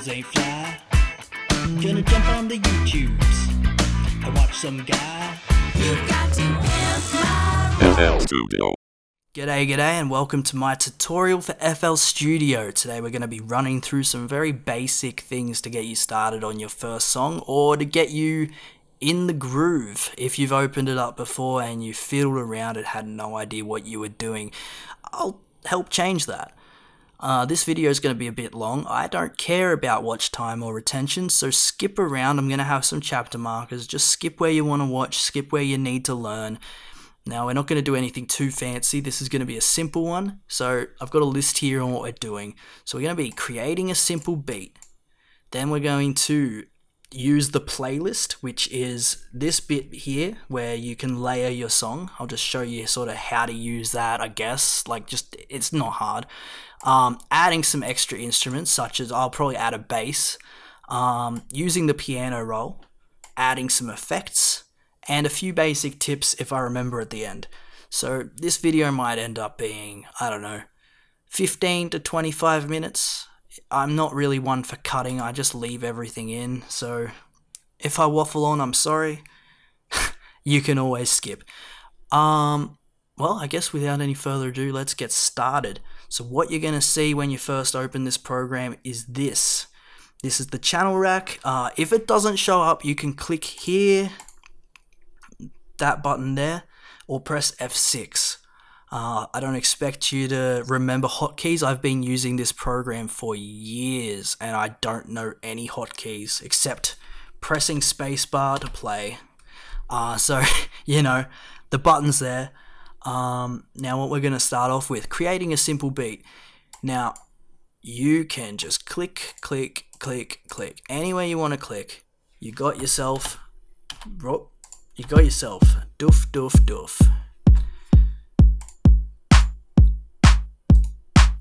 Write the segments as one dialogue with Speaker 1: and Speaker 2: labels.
Speaker 1: tutorials ain't fly. Gonna jump on the YouTubes. I watch some guy.
Speaker 2: You've got to FL
Speaker 3: Studio.
Speaker 1: G'day, g'day, and welcome to my tutorial for FL Studio. Today we're going to be running through some very basic things to get you started on your first song or to get you in the groove. If you've opened it up before and you fiddled around and had no idea what you were doing, I'll help change that. Uh, this video is going to be a bit long. I don't care about watch time or retention, so skip around. I'm going to have some chapter markers. Just skip where you want to watch, skip where you need to learn. Now, we're not going to do anything too fancy. This is going to be a simple one. So, I've got a list here on what we're doing. So, we're going to be creating a simple beat. Then, we're going to use the playlist, which is this bit here where you can layer your song. I'll just show you sort of how to use that, I guess. Like, just it's not hard. Um, adding some extra instruments, such as I'll probably add a bass, um, using the piano roll, adding some effects, and a few basic tips if I remember at the end. So, this video might end up being, I don't know, 15 to 25 minutes. I'm not really one for cutting, I just leave everything in. So, if I waffle on, I'm sorry. you can always skip. Um, well, I guess without any further ado, let's get started. So what you're going to see when you first open this program is this. This is the channel rack. Uh, if it doesn't show up, you can click here, that button there, or press F6. Uh, I don't expect you to remember hotkeys. I've been using this program for years and I don't know any hotkeys except pressing spacebar to play. Uh, so, you know, the buttons there. Um, now, what we're going to start off with creating a simple beat. Now, you can just click, click, click, click anywhere you want to click. You got yourself, you got yourself doof, doof, doof.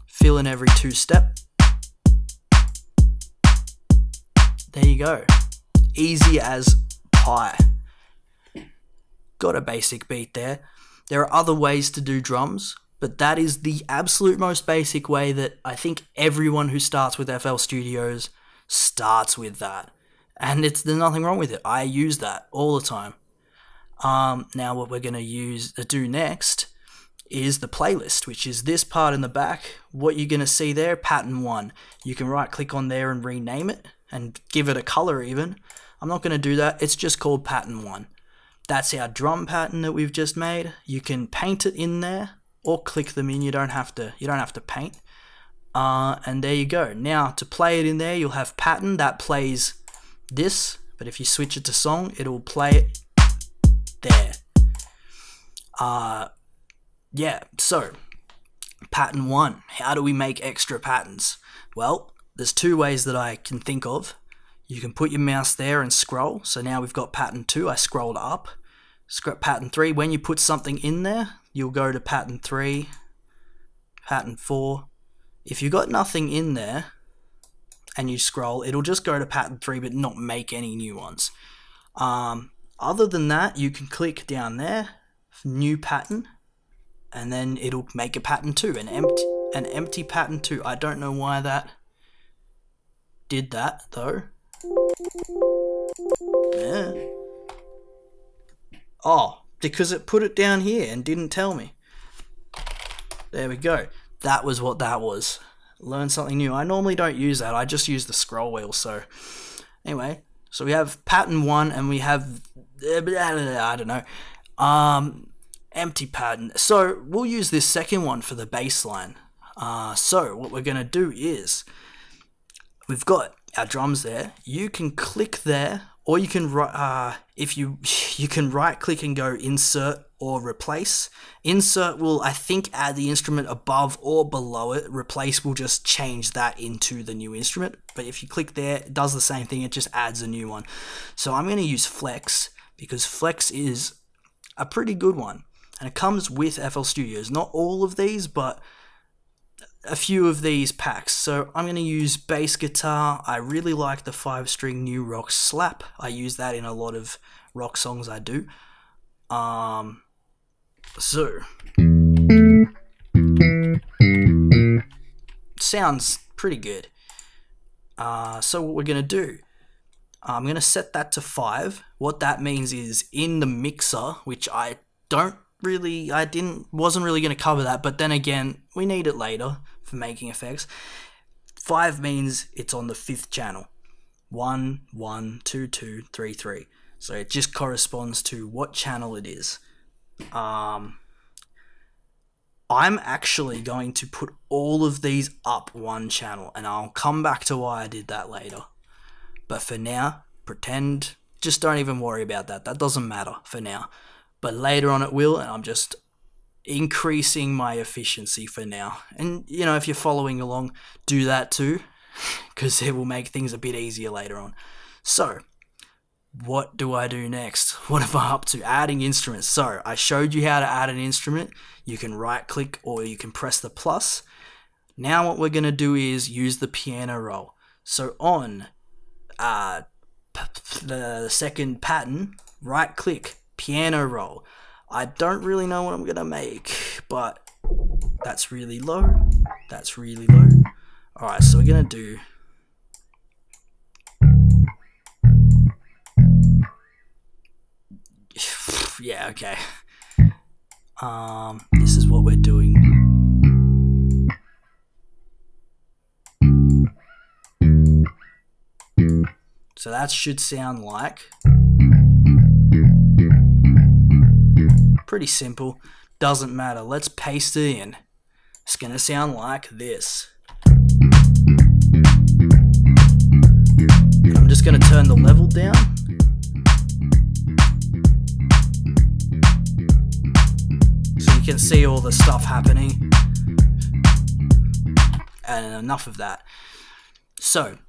Speaker 1: Fill Feeling every two step. There you go. Easy as pie. Got a basic beat there. There are other ways to do drums, but that is the absolute most basic way that I think everyone who starts with FL Studios starts with that. And it's there's nothing wrong with it. I use that all the time. Um, now what we're going to use to do next is the playlist, which is this part in the back. What you're going to see there, pattern one. You can right click on there and rename it and give it a color even. I'm not going to do that. It's just called pattern one. That's our drum pattern that we've just made. You can paint it in there or click them in. You don't have to. You don't have to paint. Uh, and there you go. Now to play it in there, you'll have pattern that plays this. But if you switch it to song, it will play it there. Uh, yeah. So pattern one. How do we make extra patterns? Well, there's two ways that I can think of. You can put your mouse there and scroll. So now we've got pattern two. I scrolled up. Script pattern three. When you put something in there, you'll go to pattern three, pattern four. If you've got nothing in there and you scroll, it'll just go to pattern three but not make any new ones. Um, other than that, you can click down there, new pattern, and then it'll make a pattern two, an empty, an empty pattern two. I don't know why that did that though. Yeah. Oh, because it put it down here and didn't tell me. There we go. That was what that was. Learn something new. I normally don't use that. I just use the scroll wheel. So, anyway, so we have pattern one and we have I don't know, um, empty pattern. So we'll use this second one for the baseline. Uh, so what we're gonna do is we've got our drums there. You can click there or you can uh, if you you can right click and go insert or replace. Insert will i think add the instrument above or below it. Replace will just change that into the new instrument. But if you click there it does the same thing. It just adds a new one. So i'm going to use flex because flex is a pretty good one. And it comes with fl studios. Not all of these but a few of these packs. So I'm going to use bass guitar. I really like the five string new rock slap. I use that in a lot of rock songs I do. Um, so sounds pretty good. Uh, so what we're gonna do, I'm gonna set that to five. What that means is in the mixer, which I don't really, I didn't, wasn't really gonna cover that, but then again, we need it later for making effects. Five means it's on the fifth channel. One, one, two, two, three, three. So it just corresponds to what channel it is. Um, I'm actually going to put all of these up one channel, and I'll come back to why I did that later. But for now, pretend, just don't even worry about that. That doesn't matter for now. But later on it will, and I'm just increasing my efficiency for now. And, you know, if you're following along, do that too, because it will make things a bit easier later on. So, what do I do next? What am I up to? Adding instruments. So I showed you how to add an instrument. You can right click or you can press the plus. Now what we're going to do is use the piano roll. So on uh, the second pattern, right click, piano roll. I don't really know what I'm to make, but that's really low. That's really low. Alright, so we're to do yeah, okay. Um, this is what we're doing. So that should sound like pretty simple. Doesn't matter. Let's paste it in. It's gonna sound like this. I'm just gonna turn the level down. so you can see all the stuff happening. And enough of that. So,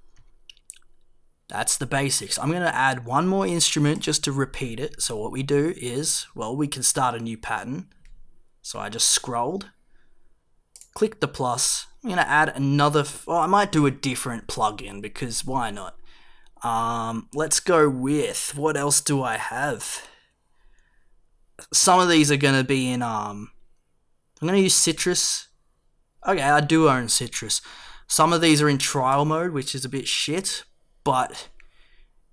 Speaker 1: that's the basics. I'm going to add one more instrument just to repeat it. So, what we do is, well, we can start a new pattern. So, I just scrolled, click the plus. I'm going to add another, well, I might do a different plugin because why not? Um, let's go with, what else do I have? some of these are going to be in um I'm going to use Sytrus. Okay, I do own Sytrus. Some of these are in trial mode, which is a bit shit, but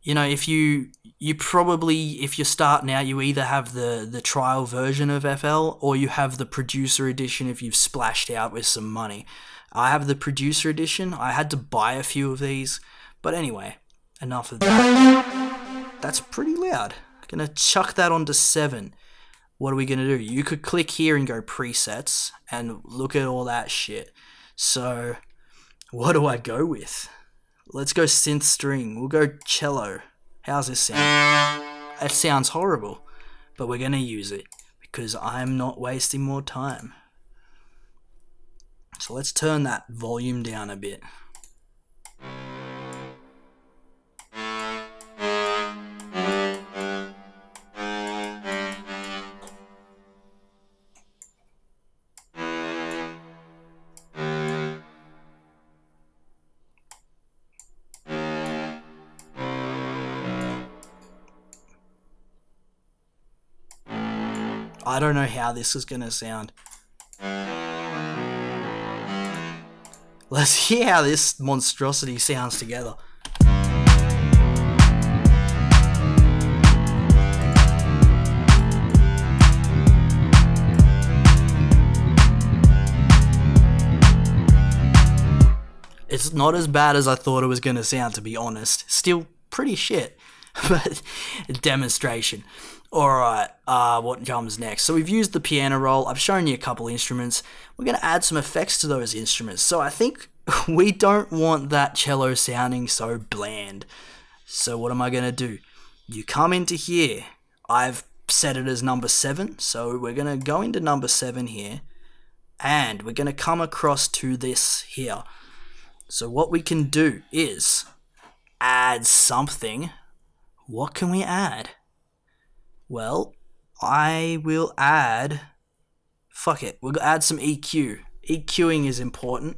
Speaker 1: you know, if you you probably if you're starting out, you either have the the trial version of FL or you have the producer edition if you've splashed out with some money. I have the producer edition. I had to buy a few of these, but anyway, enough of that. That's pretty loud. i'm Gonna chuck that onto seven what are we to do? You could click here and go presets and look at all that shit. So, what do I go with? Let's go synth string. We'll go cello. How's this sound? It sounds horrible, but we're going to use it because I'm not wasting more time. So, let's turn that volume down a bit. I don't know how this is going to sound. Let's hear how this monstrosity sounds together. It's not as bad as I thought it was going to sound, to be honest. Still pretty shit, but demonstration. Alright, uh, what comes next? So we've used the piano roll. I've shown you a couple instruments. We're going to add some effects to those instruments. So I think we don't want that cello sounding so bland. So what am I going to do? You come into here. I've set it as number 7. So we're going to go into number 7 here. And we're going to come across to this here. So what we can do is add something. What can we add? Well, I will add. Fuck it. We'll add some EQ. EQing is important.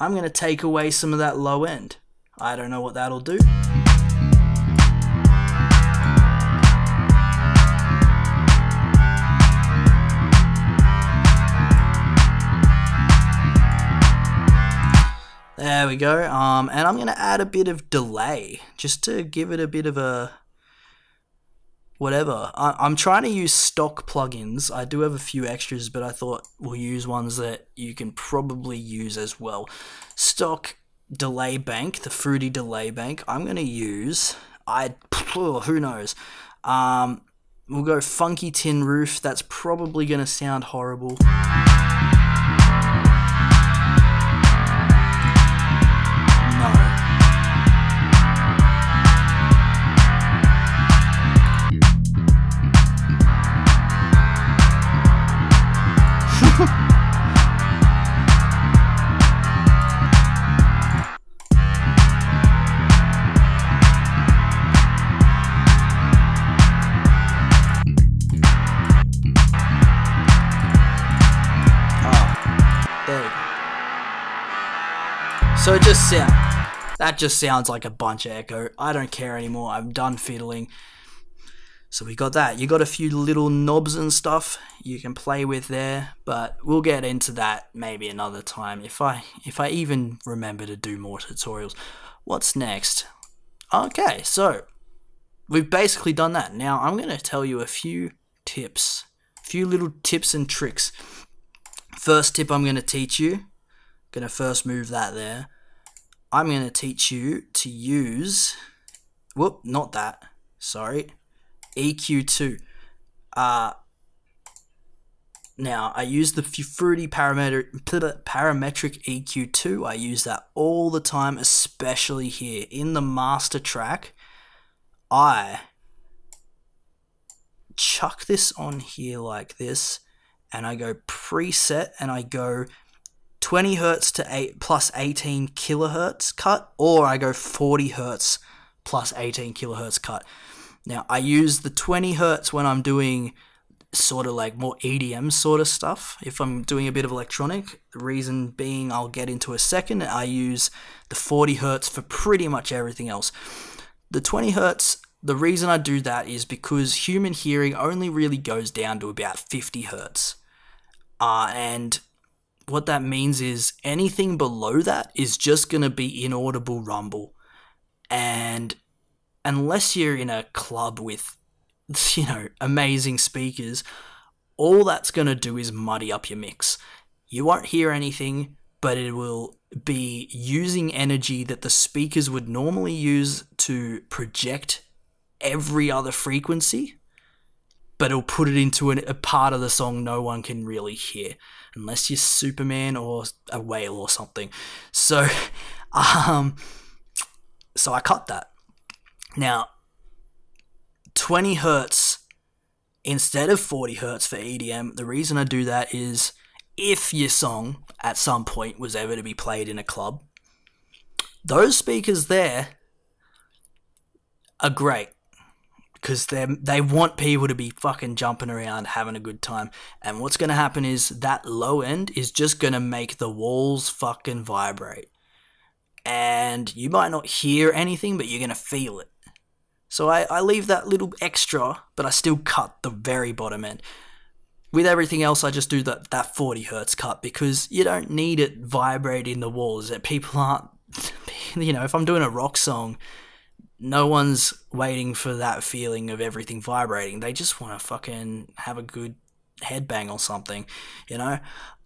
Speaker 1: I'm going to take away some of that low end. I don't know what that'll do. We go. Um, and I'm gonna add a bit of delay just to give it a bit of a whatever. I, I'm trying to use stock plugins. I do have a few extras, but I thought we'll use ones that you can probably use as well. Stock delay bank, the fruity delay bank. I'm gonna use. I who knows. Um, we'll go funky tin roof. That's probably gonna sound horrible. That just sounds like a bunch of echo. I don't care anymore. I'm done fiddling. So we got that. You got a few little knobs and stuff you can play with there, but we'll get into that maybe another time if I if I even remember to do more tutorials. What's next? Okay, so we've basically done that. Now I'm going to tell you a few tips, a few little tips and tricks. First tip I'm going to teach you, going to first move that there. I'm going to teach you to use, whoop, not that, sorry, EQ2. Uh, now, I use the Fruity parameter, Parametric EQ2. I use that all the time, especially here in the master track. I chuck this on here like this, and I go preset, and I go 20 hertz to 8 plus 18 kilohertz cut, or I go 40 hertz plus 18 kilohertz cut. Now, I use the 20 hertz when I'm doing sort of like more EDM sort of stuff. If I'm doing a bit of electronic, the reason being I'll get into a second, I use the 40 hertz for pretty much everything else. The 20 hertz, the reason I do that is because human hearing only really goes down to about 50 hertz. Uh, and what that means is anything below that is just going to be inaudible rumble. And unless you're in a club with, you know, amazing speakers, all that's going to do is muddy up your mix. You won't hear anything, but it will be using energy that the speakers would normally use to project every other frequency, but it'll put it into an, a part of the song no one can really hear, unless you're Superman or a whale or something. So, um, so I cut that. Now, 20 hertz instead of 40 hertz for EDM. The reason I do that is if your song at some point was ever to be played in a club, those speakers there are great because they they want people to be fucking jumping around, having a good time. And what's going to happen is that low end is just going to make the walls fucking vibrate. And you might not hear anything, but you're going to feel it. So I, I leave that little extra, but I still cut the very bottom end. With everything else, I just do that, that 40 hertz cut because you don't need it vibrating the walls. That people aren't, you know, if I'm doing a rock song, no one's waiting for that feeling of everything vibrating. They just want to fucking have a good headbang or something, you know?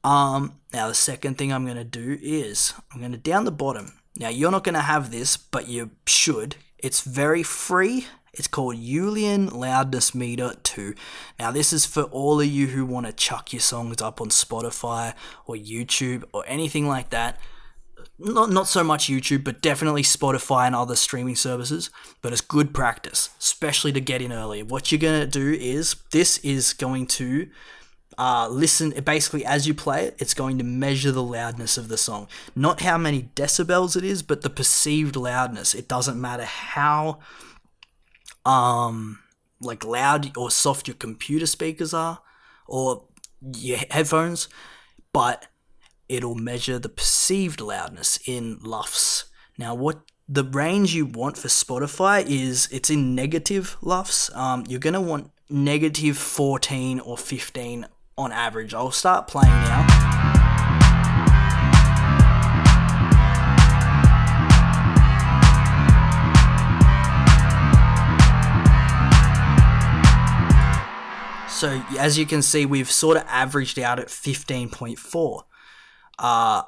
Speaker 1: Um, now, the second thing I'm going to do is I'm going to down the bottom. Now, you're not going to have this, but you should. It's very free. It's called Youlean Loudness Meter 2. Now, this is for all of you who want to chuck your songs up on Spotify or YouTube or anything like that not not so much YouTube, but definitely Spotify and other streaming services. But it's good practice, especially to get in early. What you're gonna do is this is going to uh, listen. Basically, as you play it, it's going to measure the loudness of the song, not how many decibels it is, but the perceived loudness. It doesn't matter how um like loud or soft your computer speakers are or your headphones, but it'll measure the perceived loudness in LUFS. Now, what the range you want for Spotify is it's in negative LUFS. Um, you're going to want negative 14 or 15 on average. I'll start playing now. So as you can see, we've sort of averaged out at 15.4. Uh,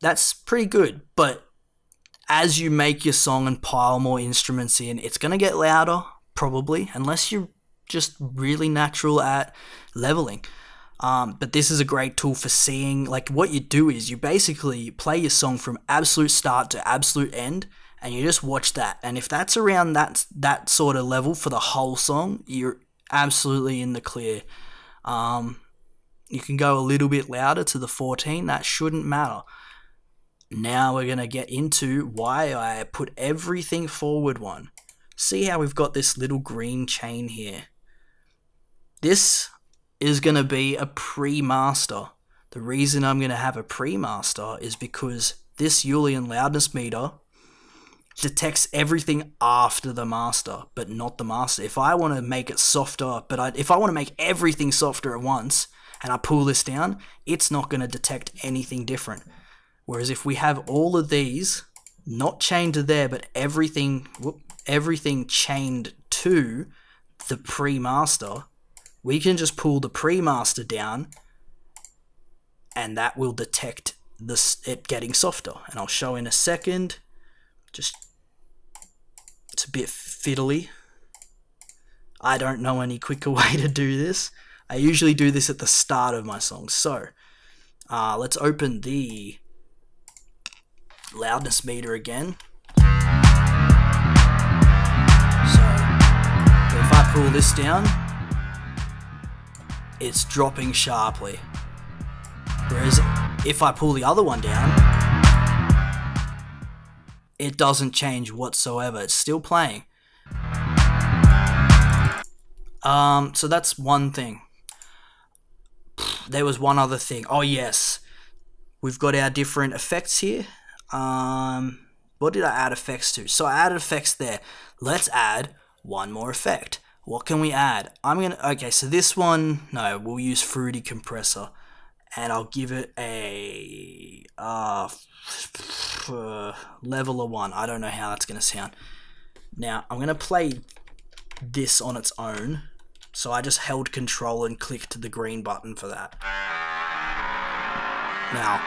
Speaker 1: that's pretty good, but as you make your song and pile more instruments in, it's going to get louder, probably, unless you're just really natural at leveling. Um, but this is a great tool for seeing. Like, what you do is you basically play your song from absolute start to absolute end, and you just watch that. And if that's around that that sort of level for the whole song, you're absolutely in the clear. Um, you can go a little bit louder to the 14. That shouldn't matter. Now we're gonna get into why I put everything forward one. See how we've got this little green chain here. This is going to be a pre-master. The reason I'm going to have a pre-master is because this Youlean loudness meter detects everything after the master, but not the master. If I want to make it softer, but I, if I want to make everything softer at once and I pull this down, it's not going to detect anything different. Whereas if we have all of these not chained to there, but everything whoop, everything chained to the pre-master, we can just pull the pre-master down and that will detect this it getting softer. And I'll show in a second just it's a bit fiddly. I don't know any quicker way to do this I usually do this at the start of my song so uh, let's open the loudness meter again so if I pull this down it's dropping sharply. Whereas if I pull the other one down, it doesn't change whatsoever. It's still playing. Um, so that's one thing. There was one other thing. Oh yes, we've got our different effects here. Um, what did I add effects to? So I added effects there. Let's add one more effect. What can we add? I'm gonna okay. So this one, no, we'll use Fruity Compressor, and I'll give it a uh, level of one. I don't know how that's gonna sound. Now I'm gonna play this on its own. So I just held Control and clicked the green button for that. Now,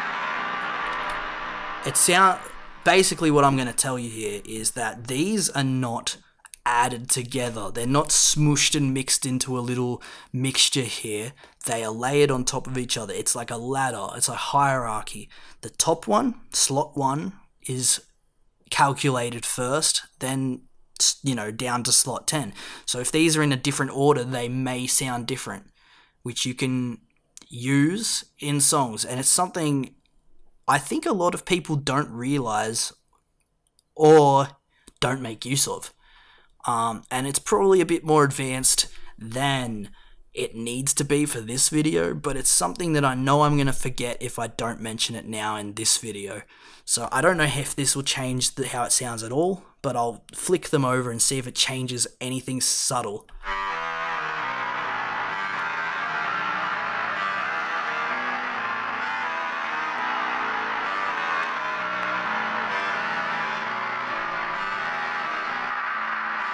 Speaker 1: it sound basically what I'm going to tell you here is that these are not added together. They're not smooshed and mixed into a little mixture here. They are layered on top of each other. It's like a ladder, it's a hierarchy. The top one, slot one, is calculated first, then you know, down to slot 10. So if these are in a different order, they may sound different, which you can use in songs. And it's something I think a lot of people don't realize or don't make use of. Um, and it's probably a bit more advanced than it needs to be for this video, but it's something that I know I'm going to forget if I don't mention it now in this video. So I don't know if this will change the, how it sounds at all, but I'll flick them over and see if it changes anything subtle.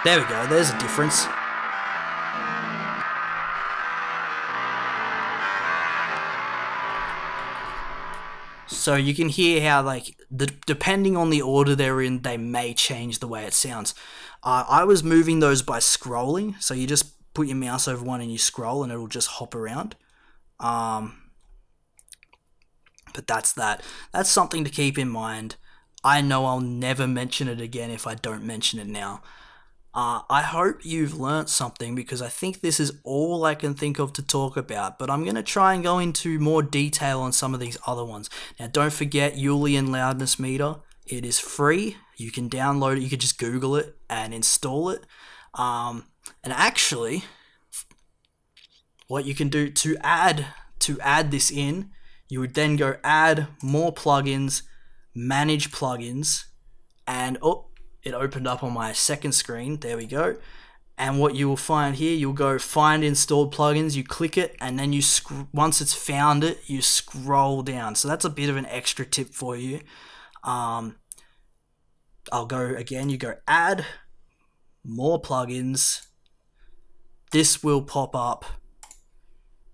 Speaker 1: There we go, there's a difference. So you can hear how, like, the, depending on the order they're in, they may change the way it sounds. Uh, I was moving those by scrolling, so you just put your mouse over one and you scroll, and it'll just hop around. Um, but that's that. That's something to keep in mind. I know I'll never mention it again if I don't mention it now. Uh, I hope you've learnt something because I think this is all I can think of to talk about, but I'm going to try and go into more detail on some of these other ones. Now, don't forget Youlean Loudness Meter. It is free. You can download it. You can just Google it and install it. Um, and actually, what you can do to add to add this in, you would then go add more plugins, manage plugins, and oh, it opened up on my second screen. There we go. And what you will find here, you'll go find installed plugins, you click it, and then you once it's found it, you scroll down. So that's a bit of an extra tip for you. Um, I'll go again. You go add more plugins, this will pop up.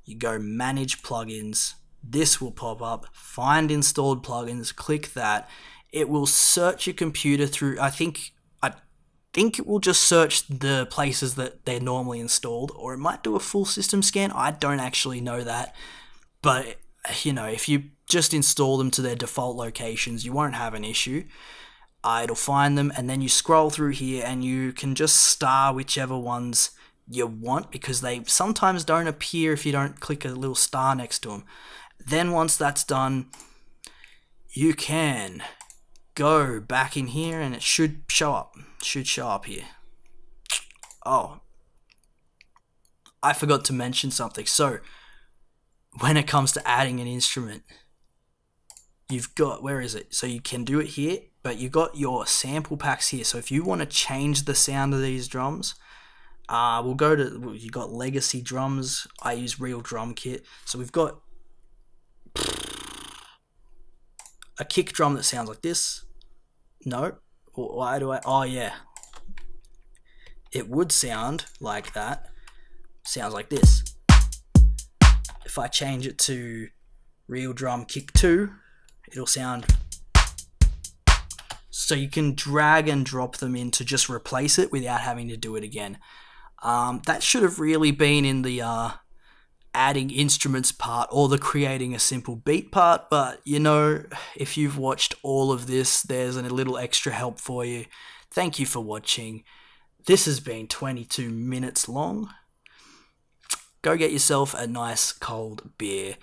Speaker 1: You go manage plugins. This will pop up. Find installed plugins. Click that. It will search your computer through. I think I think it will just search the places that they're normally installed, or it might do a full system scan. I don't actually know that, but you know, if you just install them to their default locations, you won't have an issue. Uh, it'll find them, and then you scroll through here, and you can just star whichever ones you want because they sometimes don't appear if you don't click a little star next to them. Then once that's done, you can go back in here, and it should show up. Should show up here. Oh, I forgot to mention something. So when it comes to adding an instrument, you've got where is it? So you can do it here, but you've got your sample packs here. So if you want to change the sound of these drums, uh, we'll go to well, you got legacy drums. I use Real Drum Kit. So we've got a kick drum that sounds like this. No, why do I? Oh yeah, it would sound like that. Sounds like this if I change it to real drum kick 2, it'll sound. So you can drag and drop them in to just replace it without having to do it again. Um, that should have really been in the uh, adding instruments part or the creating a simple beat part, but you know, if you've watched all of this, there's a little extra help for you. Thank you for watching. This has been 22 minutes long go get yourself a nice cold beer.